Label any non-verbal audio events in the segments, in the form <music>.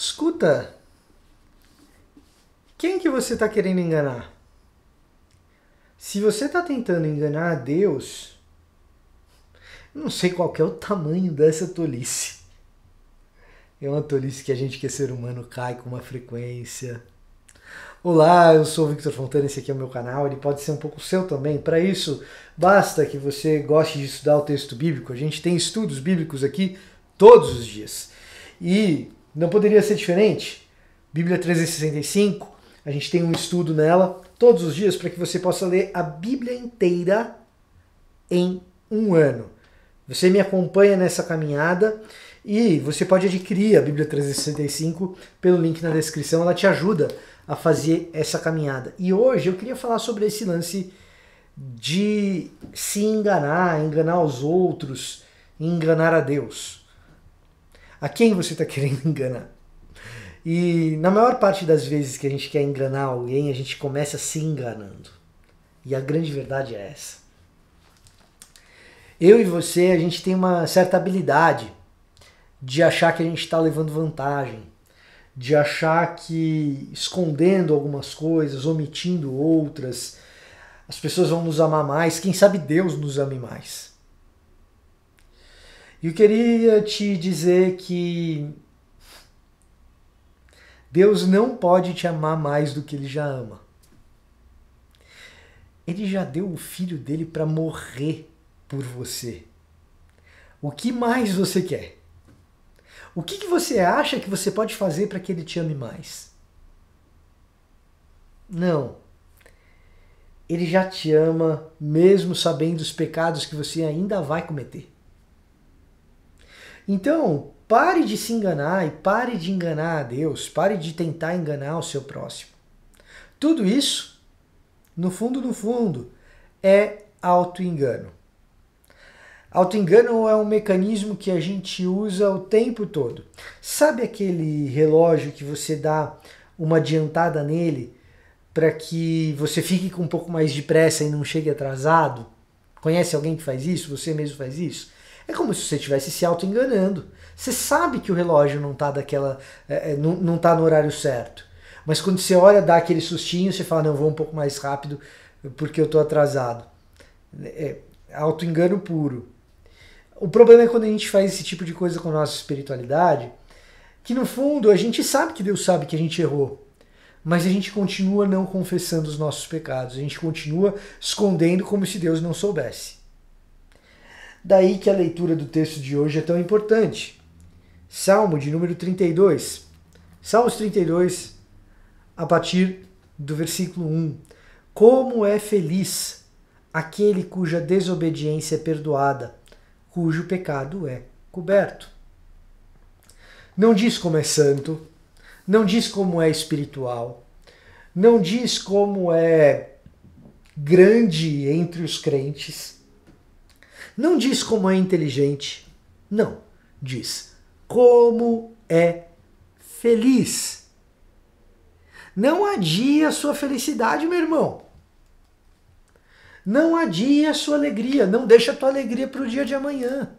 Escuta, quem que você está querendo enganar? Se você está tentando enganar a Deus, não sei qual é o tamanho dessa tolice. É uma tolice que a gente que é ser humano cai com uma frequência. Olá, eu sou o Victor Fontana, esse aqui é o meu canal, ele pode ser um pouco seu também. Para isso, basta que você goste de estudar o texto bíblico. A gente tem estudos bíblicos aqui todos os dias. E não poderia ser diferente. Bíblia 365, a gente tem um estudo nela todos os dias para que você possa ler a Bíblia inteira em um ano. Você me acompanha nessa caminhada e você pode adquirir a Bíblia 365 pelo link na descrição, ela te ajuda a fazer essa caminhada. E hoje eu queria falar sobre esse lance de se enganar, enganar os outros, enganar a Deus. A quem você está querendo <laughs> enganar? E na maior parte das vezes que a gente quer enganar alguém, a gente começa se enganando. E a grande verdade é essa. Eu e você, a gente tem uma certa habilidade de achar que a gente está levando vantagem, de achar que escondendo algumas coisas, omitindo outras, as pessoas vão nos amar mais, quem sabe Deus nos ame mais. E eu queria te dizer que Deus não pode te amar mais do que ele já ama. Ele já deu o filho dele para morrer por você. O que mais você quer? O que, que você acha que você pode fazer para que ele te ame mais? Não. Ele já te ama, mesmo sabendo os pecados que você ainda vai cometer. Então, Pare de se enganar e pare de enganar a Deus, pare de tentar enganar o seu próximo. Tudo isso, no fundo, no fundo, é auto-engano. Auto-engano é um mecanismo que a gente usa o tempo todo. Sabe aquele relógio que você dá uma adiantada nele para que você fique com um pouco mais de pressa e não chegue atrasado? Conhece alguém que faz isso? Você mesmo faz isso? É como se você estivesse se auto-enganando. Você sabe que o relógio não está daquela. É, é, não, não tá no horário certo. Mas quando você olha, dá aquele sustinho, você fala, não, vou um pouco mais rápido porque eu estou atrasado. É auto-engano puro. O problema é quando a gente faz esse tipo de coisa com a nossa espiritualidade, que no fundo a gente sabe que Deus sabe que a gente errou, mas a gente continua não confessando os nossos pecados, a gente continua escondendo como se Deus não soubesse. Daí que a leitura do texto de hoje é tão importante. Salmo de número 32. Salmos 32, a partir do versículo 1. Como é feliz aquele cuja desobediência é perdoada, cujo pecado é coberto. Não diz como é santo, não diz como é espiritual, não diz como é grande entre os crentes não diz como é inteligente. Não. Diz como é feliz. Não adie a sua felicidade, meu irmão. Não adie a sua alegria. Não deixe a tua alegria para o dia de amanhã.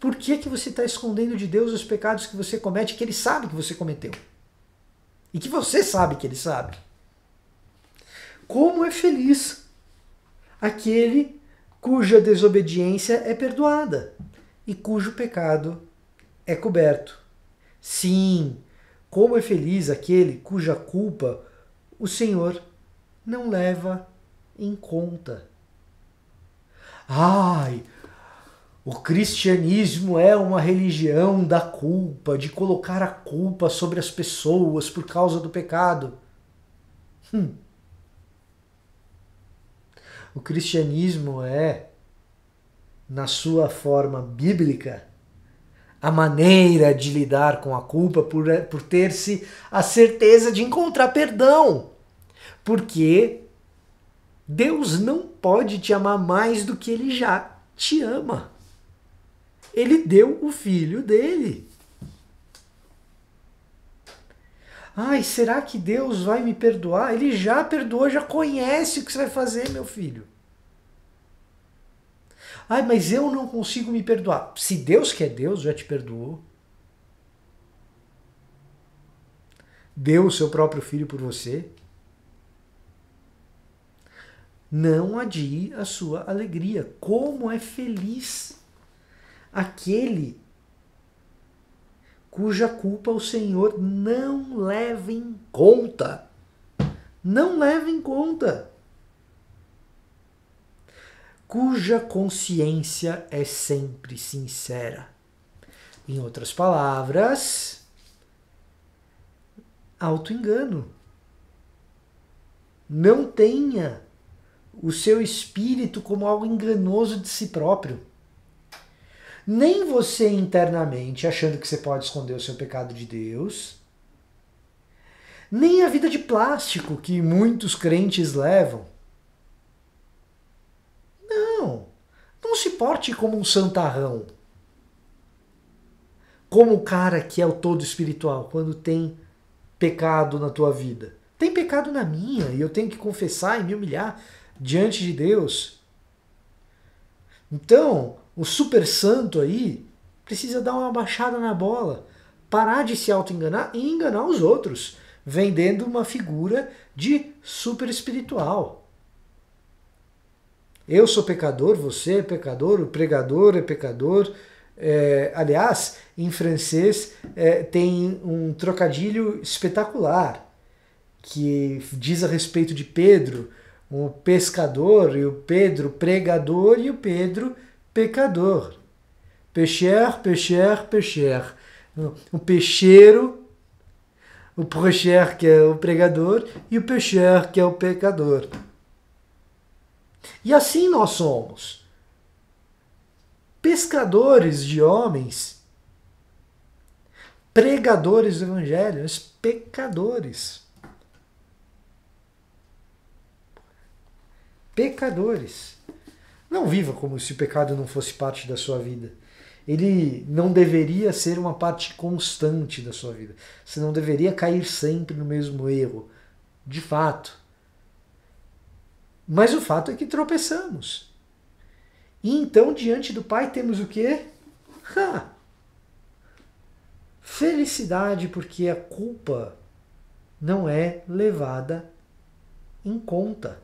Por que, que você está escondendo de Deus os pecados que você comete que Ele sabe que você cometeu? E que você sabe que Ele sabe? Como é feliz aquele cuja desobediência é perdoada e cujo pecado é coberto. Sim, como é feliz aquele cuja culpa o Senhor não leva em conta. Ai, o cristianismo é uma religião da culpa, de colocar a culpa sobre as pessoas por causa do pecado. Hum. O cristianismo é, na sua forma bíblica, a maneira de lidar com a culpa por, por ter-se a certeza de encontrar perdão. Porque Deus não pode te amar mais do que ele já te ama. Ele deu o filho dele. Ai, será que Deus vai me perdoar? Ele já perdoou, já conhece o que você vai fazer, meu filho. Ai, mas eu não consigo me perdoar. Se Deus quer Deus, já te perdoou. deu o seu próprio filho por você. Não adie a sua alegria. Como é feliz aquele cuja culpa o Senhor não leva em conta. Não leva em conta. Cuja consciência é sempre sincera. Em outras palavras, auto-engano. Não tenha o seu espírito como algo enganoso de si próprio. Nem você internamente achando que você pode esconder o seu pecado de Deus, nem a vida de plástico que muitos crentes levam. Não, não se porte como um santarrão como o cara que é o todo espiritual, quando tem pecado na tua vida. Tem pecado na minha e eu tenho que confessar e me humilhar diante de Deus. Então, o super santo aí precisa dar uma baixada na bola, parar de se auto-enganar e enganar os outros, vendendo uma figura de super espiritual. Eu sou pecador, você é pecador, o pregador é pecador, é, aliás, em francês é, tem um trocadilho espetacular que diz a respeito de Pedro, o pescador, e o Pedro pregador e o Pedro pecador. Pêcheur, pêcheur, pêcheur. O peixeiro, o procher, que é o pregador, e o pêcheur, que é o pecador. E assim nós somos pescadores de homens, pregadores do evangelho, mas pecadores. Pecadores. Não viva como se o pecado não fosse parte da sua vida. Ele não deveria ser uma parte constante da sua vida. Você não deveria cair sempre no mesmo erro. De fato. Mas o fato é que tropeçamos. E então, diante do Pai, temos o quê? Ha! Felicidade, porque a culpa não é levada em conta.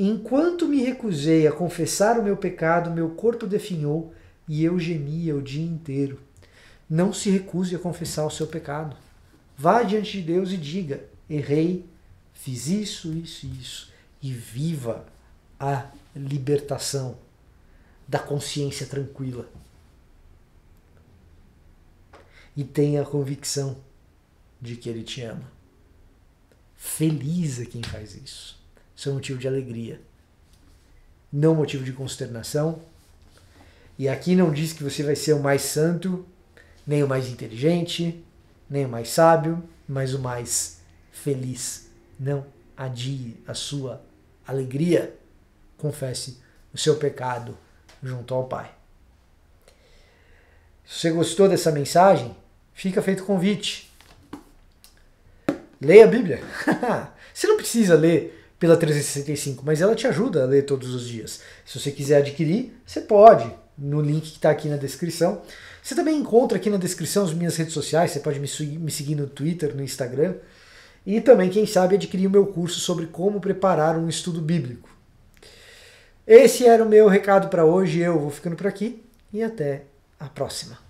Enquanto me recusei a confessar o meu pecado, meu corpo definhou e eu gemia o dia inteiro. Não se recuse a confessar o seu pecado. Vá diante de Deus e diga: errei, fiz isso, isso, isso, e viva a libertação da consciência tranquila. E tenha a convicção de que Ele te ama. Feliz é quem faz isso. Isso é motivo de alegria, não motivo de consternação. E aqui não diz que você vai ser o mais santo, nem o mais inteligente, nem o mais sábio, mas o mais feliz. Não adie a sua alegria confesse o seu pecado junto ao Pai. Se você gostou dessa mensagem, fica feito convite. Leia a Bíblia. <laughs> você não precisa ler pela 365, mas ela te ajuda a ler todos os dias. Se você quiser adquirir, você pode, no link que está aqui na descrição. Você também encontra aqui na descrição as minhas redes sociais, você pode me seguir no Twitter, no Instagram. E também, quem sabe, adquirir o meu curso sobre como preparar um estudo bíblico. Esse era o meu recado para hoje. Eu vou ficando por aqui e até a próxima.